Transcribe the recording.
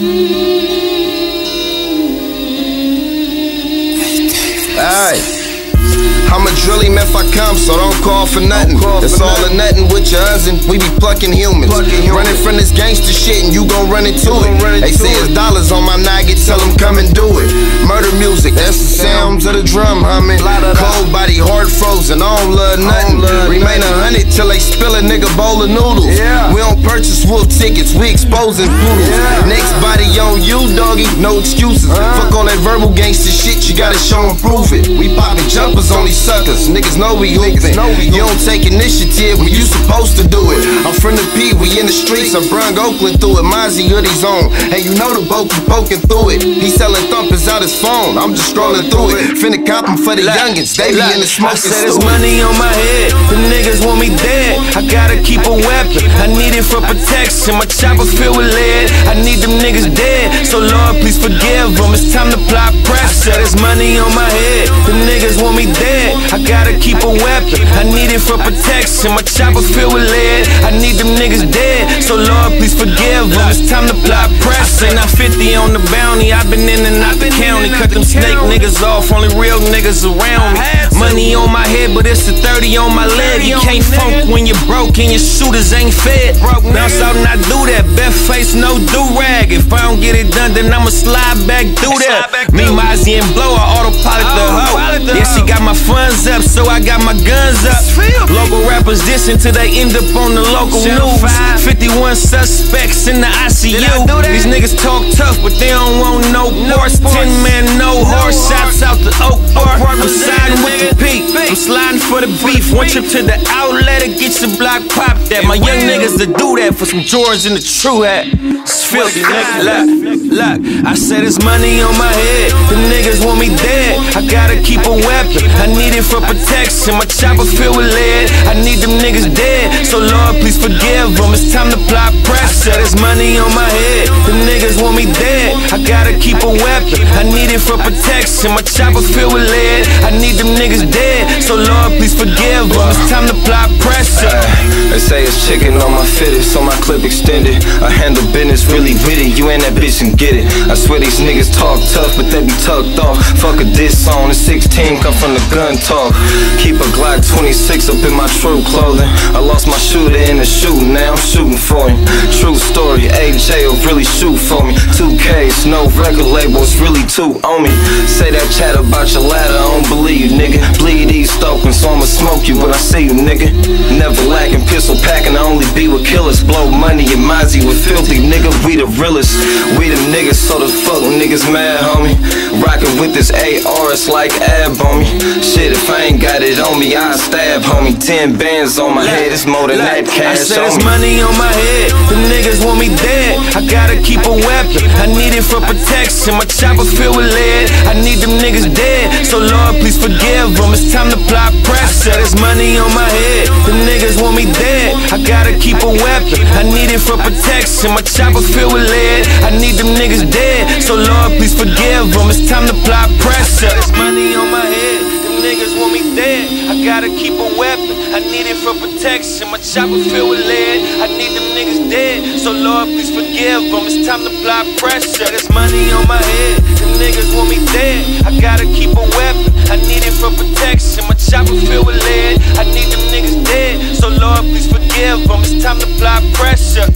Alright. I'm a drill him if I come, so don't call for nothing. Call it's for all nothing. or nothing with your husband. We be plucking humans. Plucking Running from this gangster shit and you gon' run into it. Run into they say it's dollars on my nugget, tell them come and do it. Murder music, that's the sounds of the drum humming. Cold body, heart frozen, I don't love nothing. Remain a hundred till they a nigga bowl of noodles. Yeah. We don't purchase wolf tickets, we exposing poodles. Yeah. Next body on you, doggy, no excuses. Uh. Fuck all that verbal gangster shit, you gotta show and prove it. We popping jumpers on these suckers. Niggas know we hoopin'. You don't take initiative when you supposed to do it. I'm from the P, we in the streets. I brung Oakland through it. Mozzy hoodies on. Hey, you know the boat be poking through it. He selling thumpers out his phone. I'm just scrolling through it. Finna cop him for the youngins. They be in the smoking I said there's money on my head. The niggas want me dead. I gotta keep a weapon. I need it for protection. My chopper filled with lead. I need them niggas dead. So Lord, please forgive them. It's time to apply pressure. There's money on my head. The niggas want me dead. I gotta keep a weapon. I need it for protection. My chopper filled with lead. I need them niggas dead. So Lord, please forgive them. It's time to apply pressure. Now 50 on the bounty. I've been in and out the county. Cut them snake niggas off. Only real niggas around me. Money on my head, but it's a 30 on my leg. You can't funk when you're broke and your shooters ain't fed. Bounce out and I do that. Best face, no do rag. If I don't get it done, then I'ma slide back through that. Me, Mozzy, and Blow, I autopilot the hoe. Yeah, she got my funds up, so I got my guns up. Local rappers dissing till they end up on the local news. 51 suspects in the ICU. These niggas talk tough, but they don't want no horse. 10 man, no horse. Shots out the Oak Bar. I'm siding with the peak. I'm sliding for the beef. One trip to the outlet and get your block popped at. My young niggas to do that for some Jordans in the true hat. It's Philthy, nigga. Look, look. I said it's money on my head. The niggas want me dead. I gotta keep a weapon. I need it for protection. My chopper filled with lead. I need them niggas dead. So Lord, please forgive them. It's time to apply pressure. There's money on my head. The niggas want me dead. Gotta keep a weapon. I need it for protection. My chopper filled with lead. I need them niggas dead. So Lord, please forgive them. It's time to apply pressure. Uh, they say it's chicken on my fitted, so my clip extended. I handle business really with it. You ain't that bitch and get it. I swear these niggas talk tough, but they be tucked off. Fuck a diss on the 16, come from the gun talk. Keep a Glock 26 up in my true clothing. I lost my shooter in the shooting, now I'm shooting for him. True story, AJ will really shoot for me. 2Ks, no record label, it's really two on me. Say that chat about your ladder, I don't believe you, nigga. Bleed these stoking, so I'ma smoke you when I see you, nigga. Never lacking, pistol packing, I only be with killers. Blow money and Mozzy with Philthy, nigga. We the realest. We the niggas, so the fuck niggas mad, homie. Rockin' with this AR, it's like ab on me. Shit, if I ain't got it on me, I stab, homie. Ten bands on my head, it's more than that cash I said it's money on my head, the niggas want me dead. I gotta keep a weapon, I need it for protection. My chopper filled with lead, I need them niggas dead. So Lord, please forgive them, it's time to apply pressure. There's money on my head, the niggas want me dead. I gotta keep a weapon, I need it for protection. My chopper filled with lead, I need them niggas dead. So Lord, please forgive them, it's time to apply pressure. There's money on my head, them niggas want me dead. I gotta keep a weapon, I need it for protection. My chopper filled with lead, I need them niggas dead. So Lord, please forgive them, it's time to apply pressure. There's money on my head, them niggas want me dead. I gotta keep a weapon, I need it for protection. My chopper filled with lead, I need them niggas dead. So Lord, please forgive them, it's time to apply pressure.